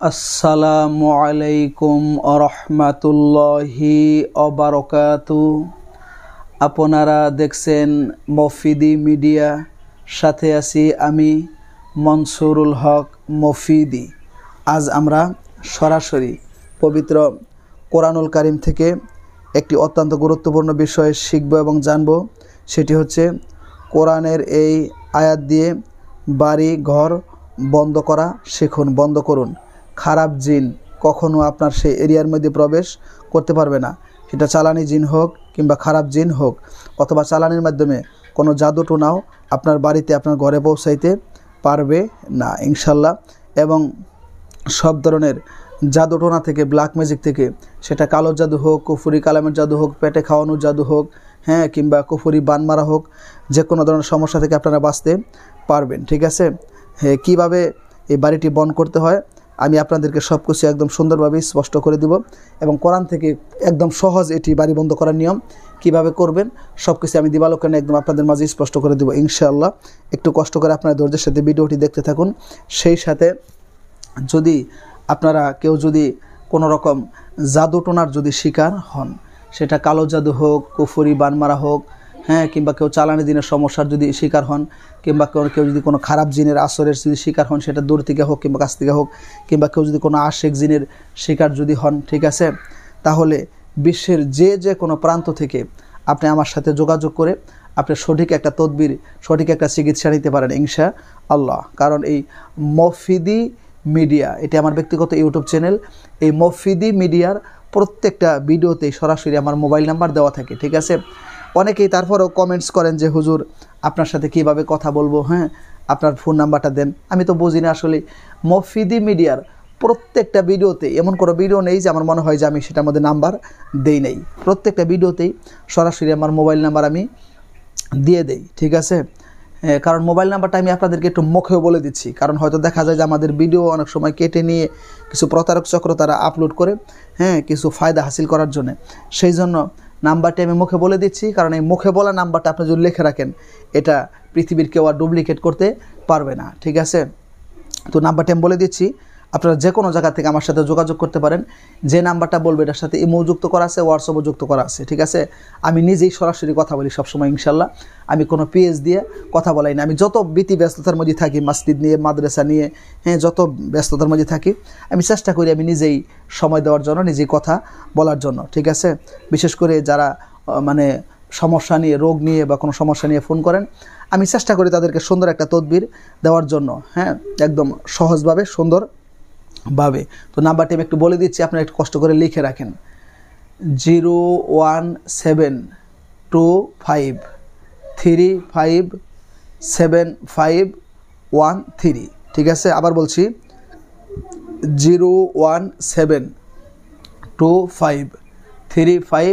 আসসালামু আলাইকুম আরহামাতুল্লাহি অবারকাতু। আপনারা দেখছেন মফিদি মিডিয়া, সাথে আছি আমি মনসুরুল হক মফিদি। আজ আমরা সরাসরি পবিত্র কোরআনুল কারিম থেকে একটি অত্যন্ত গুরুত্বপূর্ণ বিষয় শিখব এবং জানব। সেটি হচ্ছে কোরআনের এই আয়াত দিয়ে বাড়ি ঘর বন্ধ করা, শিখুন, বন্ধ করুন। খারাপ জিন কখনো আপনার সেই এরিয়ার মধ্যে প্রবেশ করতে পারবে না। সেটা চালানি জিন হোক কিংবা খারাপ জিন হোক, অথবা চালানির মাধ্যমে কোনো জাদু টোনাও আপনার বাড়িতে, আপনার ঘরে পৌঁছাইতে পারবে না, ইনশাল্লাহ। এবং সব ধরনের জাদু টোনা থেকে ব্ল্যাক ম্যাজিক থেকে, সেটা কালো জাদু হোক, কুফুরি কালামের জাদু হোক, পেটে খাওয়ানোর জাদু হোক হ্যাঁ কিংবা কুফুরি বান মারা হোক, যে কোনো ধরনের সমস্যা থেকে আপনারা বাঁচতে পারবেন, ঠিক আছে? হ্যাঁ কীভাবে এই বাড়িটি বন্ধ করতে হয়? আমি আপনাদেরকে সব কিছু একদম সুন্দরভাবে স্পষ্ট করে দিব এবং কোরআন থেকে একদম সহজ এটি বাড়ি বন্ধ করার নিয়ম কীভাবে করবেন সব কিছু আমি দিবালোকানে একদম আপনাদের মাঝে স্পষ্ট করে দেবো ইনশাআল্লাহ। একটু কষ্ট করে আপনারা ধৈর্যের সাথে ভিডিওটি দেখতে থাকুন। সেই সাথে যদি আপনারা কেউ যদি কোনো রকম জাদু টোনার যদি শিকার হন, সেটা কালো জাদু হোক, কুফুরি, বানমারা হোক হ্যাঁ কিংবা কেউ চালানি দিনের সমস্যার যদি শিকার হন, কিংবা কেউ কেউ যদি কোনো খারাপ জিনের আসরের যদি শিকার হন, সেটা দূর থেকে হোক কিংবা কাছ থেকে হোক, কিংবা কেউ যদি কোনো আশেক জিনের শিকার যদি হন, ঠিক আছে? তাহলে বিশ্বের যে যে কোনো প্রান্ত থেকে আপনি আমার সাথে যোগাযোগ করে আপনি সঠিক একটা তদবির, সঠিক একটা চিকিৎসা নিতে পারেন, ইনশা আল্লাহ। কারণ এই মফিদি মিডিয়া, এটি আমার ব্যক্তিগত ইউটিউব চ্যানেল, এই মফিদি মিডিয়ার প্রত্যেকটা ভিডিওতেই সরাসরি আমার মোবাইল নাম্বার দেওয়া থাকে, ঠিক আছে? অনেকেই তারপরও কমেন্টস করেন যে, হুজুর, আপনার সাথে কীভাবে কথা বলব? হ্যাঁ আপনার ফোন নাম্বারটা দেন। আমি তো বুঝি না আসলে। মফিদি মিডিয়ার প্রত্যেকটা ভিডিওতে এমন কোনো ভিডিও নেই যে আমার মনে হয় যে আমি সেটার মধ্যে নাম্বার দেই নেই। প্রত্যেকটা ভিডিওতেই সরাসরি আমার মোবাইল নাম্বার আমি দিয়ে দেই, ঠিক আছে? কারণ মোবাইল নাম্বারটা আমি আপনাদেরকে একটু মুখেও বলে দিচ্ছি। কারণ হয়তো দেখা যায় যে আমাদের ভিডিও অনেক সময় কেটে নিয়ে কিছু প্রতারক চক্র তারা আপলোড করে হ্যাঁ কিছু ফায়দা হাসিল করার জন্য। সেই জন্য নাম্বারটি আমি মুখে বলে দিচ্ছি, কারণ এই মুখে বলা নাম্বারটা আপনি যদি লিখে রাখেন, এটা পৃথিবীর কেউ আর ডুপ্লিকেট করতে পারবে না, ঠিক আছে? তো নাম্বারটি আমি বলে দিচ্ছি আপনারা যে কোনো জায়গা থেকে আমার সাথে যোগাযোগ করতে পারেন। যে নাম্বারটা বলবে, এটার সাথে ইমো যুক্ত করা আছে, হোয়াটসঅ্যাপও যুক্ত করা আছে, ঠিক আছে? আমি নিজেই সরাসরি কথা বলি সবসময়, ইনশাল্লাহ। আমি কোনো পেজ দিয়ে কথা বলাই না। আমি যত বৃত্তি ব্যস্ততার মধ্যে থাকি, মসজিদ নিয়ে, মাদ্রাসা নিয়ে হ্যাঁ যত ব্যস্ততার মধ্যে থাকি, আমি চেষ্টা করি আমি নিজেই সময় দেওয়ার জন্য, নিজেই কথা বলার জন্য, ঠিক আছে? বিশেষ করে যারা মানে সমস্যা নিয়ে, রোগ নিয়ে বা কোনো সমস্যা নিয়ে ফোন করেন, আমি চেষ্টা করি তাদেরকে সুন্দর একটা তদবির দেওয়ার জন্য হ্যাঁ? একদম সহজভাবে সুন্দর ভাবে। তো নাম্বারটি আমি একটু বলে দিচ্ছি, আপনারা একটু কষ্ট করে লিখে রাখেন। Zero one seven two five three five seven five one three ঠিক আছে? আবার বলছি zero one seven two five three five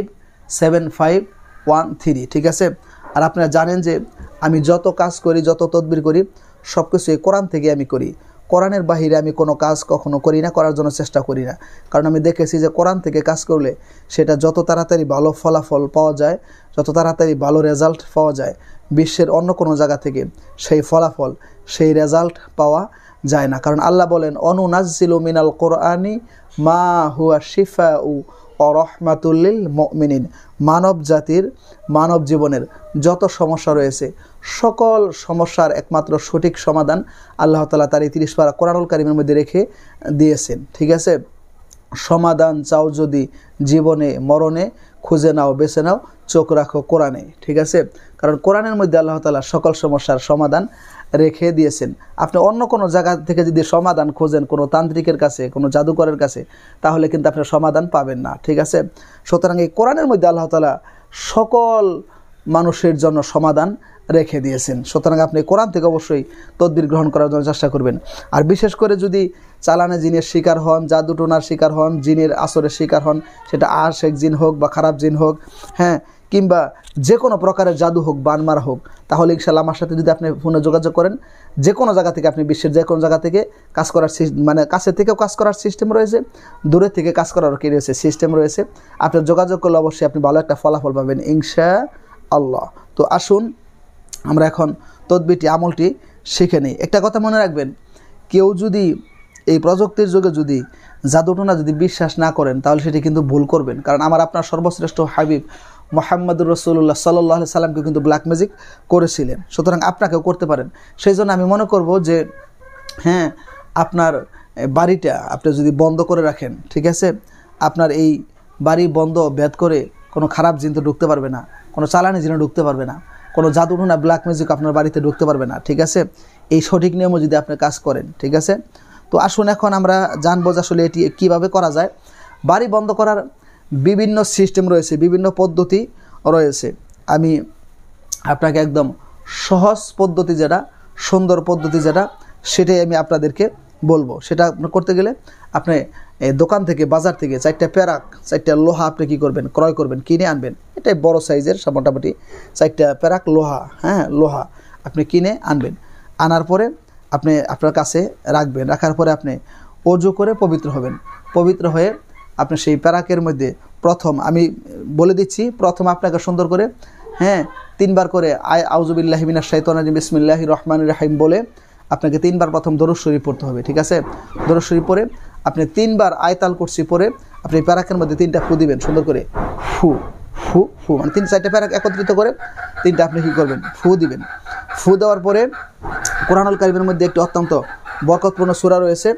seven five one three ঠিক আছে? আর আপনারা জানেন যে আমি যত কাজ করি, যত তদবির করি সব কিছু এই কোরআন থেকে আমি করি। কোরআনের বাহিরে আমি কোনো কাজ কখনো করি না, করার জন্য চেষ্টা করি না। কারণ আমি দেখেছি যে কোরআন থেকে কাজ করলে সেটা যত তাড়াতাড়ি ভালো ফলাফল পাওয়া যায়, যত তাড়াতাড়ি ভালো রেজাল্ট পাওয়া যায়, বিশ্বের অন্য কোনো জায়গা থেকে সেই ফলাফল, সেই রেজাল্ট পাওয়া যায় না। কারণ আল্লাহ বলেন অনুনাজিল মিনাল কোরআনি মা হুয়া শিফা উ অরহমাতুল্লিল মিনিন মানব জাতির মানব জীবনের যত সমস্যা রয়েছে, সকল সমস্যার একমাত্র সঠিক সমাধান আল্লাহ তালা তার এই তিরিশ পারা কোরআনুল কারিমের মধ্যে রেখে দিয়েছেন। ঠিক আছে? সমাধান চাও যদি জীবনে, মরণে, খুঁজে নাও, বেছে নাও, চোখ রাখো কোরআনে। ঠিক আছে? কারণ কোরআনের মধ্যে আল্লাহ তালা সকল সমস্যার সমাধান রেখে দিয়েছেন। আপনি অন্য কোনো জায়গা থেকে যদি সমাধান খোঁজেন কোনো তান্ত্রিকের কাছে, কোনো জাদুকরের কাছে, তাহলে কিন্তু আপনি সমাধান পাবেন না, ঠিক আছে? সুতরাং এই কোরআনের মধ্যে আল্লাহ তালা সকল মানুষের জন্য সমাধান রেখে দিয়েছেন। সুতরাং আপনি কোরআন থেকে অবশ্যই তদবির গ্রহণ করার জন্য চেষ্টা করবেন। আর বিশেষ করে যদি চালানে জিনের শিকার হন, জাদুটোনার শিকার হন, জিনের আসরের শিকার হন, সেটা আশেক জিন হোক বা খারাপ জিন হোক হ্যাঁ কিংবা যে কোনো প্রকারের জাদু হোক, বানমারা হোক, তাহলে ইনশাল্লাহ আমার সাথে যদি আপনি ফোনে যোগাযোগ করেন যে কোনো জায়গা থেকে আপনি বিশ্বের যে কোনো জায়গা থেকে কাজ করার মানে কাছের থেকেও কাজ করার সিস্টেম রয়েছে, দূরে থেকে কাজ করার কি রয়েছে সিস্টেম রয়েছে। আপনার যোগাযোগ করলে অবশ্যই আপনি ভালো একটা ফলাফল পাবেন ইনশা আল্লাহ তো আসুন, আমরা এখন তদবিটি আমলটি শিখে নিই। একটা কথা মনে রাখবেন, কেউ যদি এই প্রযুক্তির যুগে যদি জাদুটনা যদি বিশ্বাস না করেন, তাহলে সেটি কিন্তু ভুল করবেন। কারণ আমার আপনার সর্বশ্রেষ্ঠ হাবিব মোহাম্মদুর রসুল্লাহ সাল্লাহ সাল্লামকে কিন্তু ব্ল্যাক ম্যাজিক করেছিলেন। সুতরাং আপনাকেও করতে পারেন। সেই জন্য আমি মনে করব যে হ্যাঁ আপনার বাড়িটা আপনি যদি বন্ধ করে রাখেন, ঠিক আছে? আপনার এই বাড়ি বন্ধ ব্যাদ করে কোনো খারাপ জিন তো ঢুকতে পারবে না, কোনো চালানি জিনে ঢুকতে পারবে না, কোনো জাদুটনা ব্ল্যাক ম্যাজিক আপনার বাড়িতে ঢুকতে পারবে না, ঠিক আছে? এই সঠিক নিয়মও যদি আপনি কাজ করেন, ঠিক আছে? তো আসুন এখন আমরা জানব যে আসলে এটি কীভাবে করা যায়। বাড়ি বন্ধ করার বিভিন্ন সিস্টেম রয়েছে, বিভিন্ন পদ্ধতি রয়েছে। আমি আপনাকে একদম সহজ পদ্ধতি যেটা, সুন্দর পদ্ধতি যেটা, সেটাই আমি আপনাদেরকে বলব। সেটা করতে গেলে আপনি দোকান থেকে, বাজার থেকে চারটা প্যারাক চারটা লোহা আপনি কী করবেন, ক্রয় করবেন, কিনে আনবেন। এটাই বড় সাইজের মোটামুটি চারটা প্যারাক লোহা হ্যাঁ লোহা আপনি কিনে আনবেন। আনার পরে আপনি আপনার কাছে রাখবেন। রাখার পরে আপনি অজু করে পবিত্র হবেন। পবিত্র হয়ে আপনি সেই প্যারাকের মধ্যে প্রথম, আমি বলে দিচ্ছি, প্রথম আপনাকে সুন্দর করে হ্যাঁ তিনবার করে আয় আউজুবিল্লাহ মিনা শাইতানি বিসমিল্লাহ রহমান রাহিম বলে আপনাকে তিনবার প্রথম দরুদ পড়তে হবে, ঠিক আছে? দরুদ পরে আপনি তিনবার আয়তাল করছি পরে আপনি প্যারাকের মধ্যে তিনটা ফু দিবেন, সুন্দর করে। ফু ফু ফু মানে তিন চারটে প্যারাক একত্রিত করে তিনটা আপনি কী করবেন? ফু দিবেন। ফু দেওয়ার পরে কোরআনুল কারিমের মধ্যে একটি অত্যন্ত বরকতপূর্ণ সুরা রয়েছে।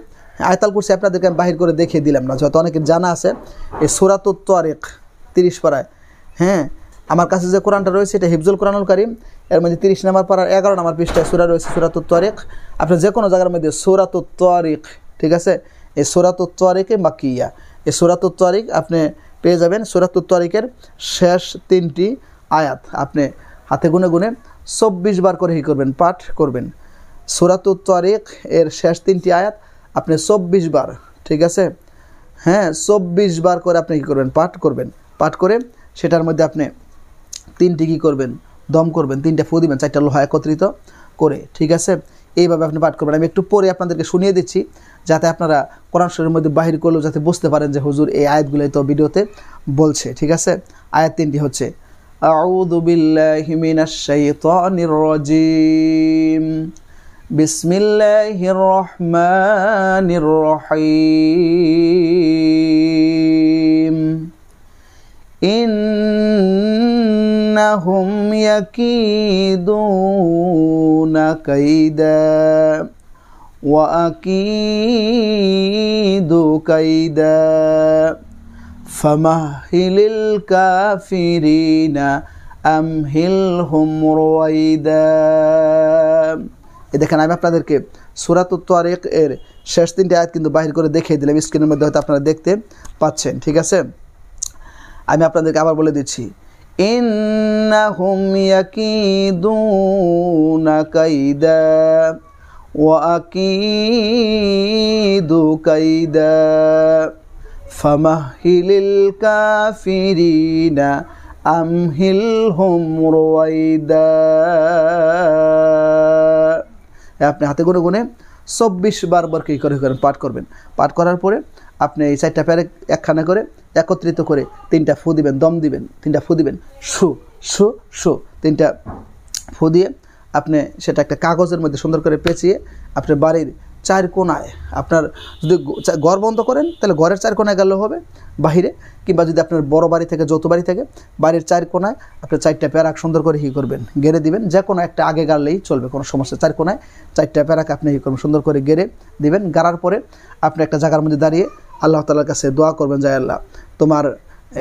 আয়তাল করছি আপনাদেরকে আমি বাহির করে দেখিয়ে দিলাম না যত অনেকের জানা আছে। এই সুরাত তোয়ারেক তিরিশ পাড়ায় হ্যাঁ আমার কাছে যে কোরআনটা রয়েছে, এটা হিফজুল কোরআনুল কারিম। এর মধ্যে তিরিশ নাম্বার পাড়ার এগারো নাম্বার পৃষ্ঠায় সুরা রয়েছে, সুরাত তোয়ারেক আপনি যে কোনো জায়গার মধ্যে সুরাত তোয়ারিক ঠিক আছে? এই সুরাত তোয়ারিকে মাকিয়া। এই সুরাত তোয়ারিক আপনি পেয়ে যাবেন, সুরাত তোয়ারিকের শেষ তিনটি আয়াত। আপনি হাতে গুনে গুনে চব্বিশ বার করে ই করবেন, পাঠ করবেন। সুরাত তারিক এর শেষ তিনটি আয়াত আপনি চব্বিশ বার, ঠিক আছে? হ্যাঁ চব্বিশ বার করে আপনি কী করবেন? পাঠ করবেন। পাঠ করে সেটার মধ্যে আপনি তিনটি কী করবেন? দম করবেন। তিনটা ফু দিবেন, চারটা লোহা একত্রিত করে, ঠিক আছে? এইভাবে আপনি পাঠ করবেন। আমি একটু পরে আপনাদেরকে শুনিয়ে দিচ্ছি, যাতে আপনারা কোরআন শরীরের মধ্যে বাহির করলেও যাতে বুঝতে পারেন যে হুজুর এই আয়াতগুলোই তো ভিডিওতে বলছে, ঠিক আছে? আয়াত তিনটি হচ্ছে আউদুবিল্লাহিমিনাশ তো রাজিম। بسم الله الرحمن الرحيم إنهم يكيدون كيدا وأكيد كيدا فمهل الكافرين أمهلهم رويدا দেখেন, আমি আপনাদেরকে সুরাত তারিক এর শেষ তিনটি আয়াত কিন্তু বাহির করে দেখিয়ে দিলাম। স্ক্রিনের মধ্যে হয়তো আপনারা দেখতে পাচ্ছেন, ঠিক আছে? আমি আপনাদেরকে আবার বলে দিচ্ছি। ইন্নাহুম ইয়াকিদুনা কাইদা ওয়া আকিদু কাইদা আপনি হাতে গুনে গুনে চব্বিশ বারবার বার কী করে করেন, পাঠ করবেন। পাঠ করার পরে আপনি এই চারটা প্যারে একখানা করে একত্রিত করে তিনটা ফু দিবেন, দম দিবেন, তিনটা ফু দিবেন, সু সু সু, তিনটা ফু দিয়ে আপনি সেটা একটা কাগজের মধ্যে সুন্দর করে পেঁচিয়ে আপনি বাড়ির চার কোনায়। আপনার যদি ঘর বন্ধ করেন, তাহলে ঘরের চার কোনায় গেলেও হবে, বাহিরে। কিংবা যদি আপনার বড় বাড়ি থেকে, যৌথ বাড়ি থেকে, বাড়ির চার কোনায় আপনি চারটা প্যারাক সুন্দর করে হি করবেন, গেড়ে দিবেন। যে কোনো একটা আগে গাড়লেই চলবে, কোনো সমস্যা চার কোনায় চারটা প্যারাক আপনি হি করবেন, সুন্দর করে গেড়ে দিবেন। গাড়ার পরে আপনি একটা জায়গার মধ্যে দাঁড়িয়ে আল্লাহ তালার কাছে দোয়া করবেন যায় আল্লাহ, তোমার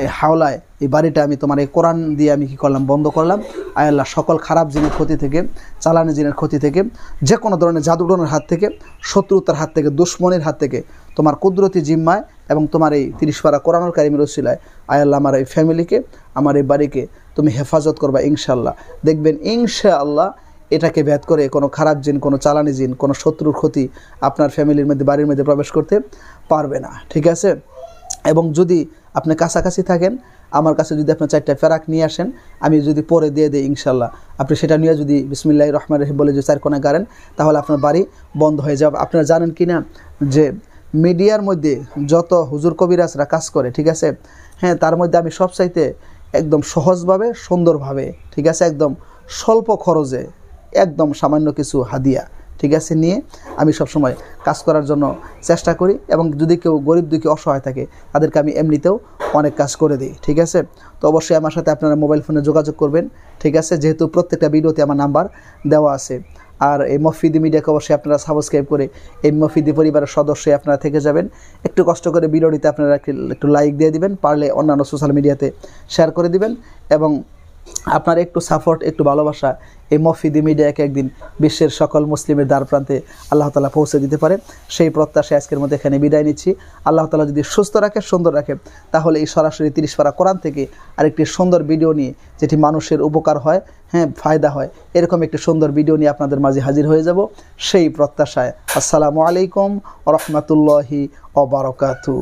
এই হাওলায় এই বাড়িটা আমি তোমার এই কোরআন দিয়ে আমি কি করলাম, বন্ধ করলাম। আয় আল্লাহ, সকল খারাপ জিনের ক্ষতি থেকে, চালানি জিনের ক্ষতি থেকে যে কোনো ধরনের জাদুডনের হাত থেকে, শত্রুতার হাত থেকে, দুশ্মনের হাত থেকে, তোমার কুদরতি জিম্মায় এবং তোমার এই তিরিশ পারা কোরআনুল কারিমের রসিলায় আয় আল্লাহ আমার এই ফ্যামিলিকে, আমার এই বাড়িকে তুমি হেফাজত করবা ইনশাল্লাহ দেখবেন ইনশা আল্লাহ এটাকে ভেদ করে কোনো খারাপ জিন, কোনো চালানি জিন, কোনো শত্রুর ক্ষতি আপনার ফ্যামিলির মধ্যে, বাড়ির মধ্যে প্রবেশ করতে পারবে না। ঠিক আছে? এবং যদি আপনি কাছাকাছি থাকেন, আমার কাছে যদি আপনি চারটা ফেরাক নিয়ে আসেন, আমি যদি পরে দিয়ে দিই ইনশাল্লাহ। আপনি সেটা নিয়ে যদি বিসমিল্লাহ রহমান রহিম বলে যে চার কোনায় গাড়েন, তাহলে আপনার বাড়ি বন্ধ হয়ে যাবে। আপনারা জানেন কি না যে মিডিয়ার মধ্যে যত হুজুর কবিরাজরা কাজ করে, ঠিক আছে? হ্যাঁ তার মধ্যে আমি সবচাইতে একদম সহজভাবে, সুন্দরভাবে, ঠিক আছে? একদম স্বল্প খরচে, একদম সামান্য কিছু হাদিয়া। ঠিক আছে, নিয়ে আমি সবসময় কাজ করার জন্য চেষ্টা করি এবং যদি কেউ গরিব দুঃখী অসহায় থাকে, তাদেরকে আমি এমনিতেও অনেক কাজ করে দিই, ঠিক আছে? তো অবশ্যই আমার সাথে আপনারা মোবাইল ফোনে যোগাযোগ করবেন, ঠিক আছে? যেহেতু প্রত্যেকটা ভিডিওতে আমার নাম্বার দেওয়া আছে। আর এই মফিদি মিডিয়াকে অবশ্যই আপনারা সাবস্ক্রাইব করে এই মফিদি পরিবারের সদস্যই আপনারা থেকে যাবেন। একটু কষ্ট করে ভিডিওটিতে আপনারা একটু লাইক দিয়ে দিবেন, পারলে অন্যান্য সোশ্যাল মিডিয়াতে শেয়ার করে দিবেন এবং আপনার একটু সাপোর্ট একটু ভালোবাসা এই মফিদি মিডিয়াকে একদিন বিশ্বের সকল মুসলিমের দ্বার প্রান্তে আল্লাহ তালা পৌঁছে দিতে পারে। সেই প্রত্যাশায় আজকের মধ্যে এখানে বিদায় নিচ্ছি। আল্লাহ তালা যদি সুস্থ রাখে, সুন্দর রাখে, তাহলে এই সরাসরি তিরিশ পারা কোরআন থেকে আরেকটি সুন্দর ভিডিও নিয়ে যেটি মানুষের উপকার হয় হ্যাঁ ফায়দা হয়, এরকম একটি সুন্দর ভিডিও নিয়ে আপনাদের মাঝে হাজির হয়ে যাব। সেই প্রত্যাশায় আসসালামু আলাইকুম রহমতুল্লাহি অবরকাতু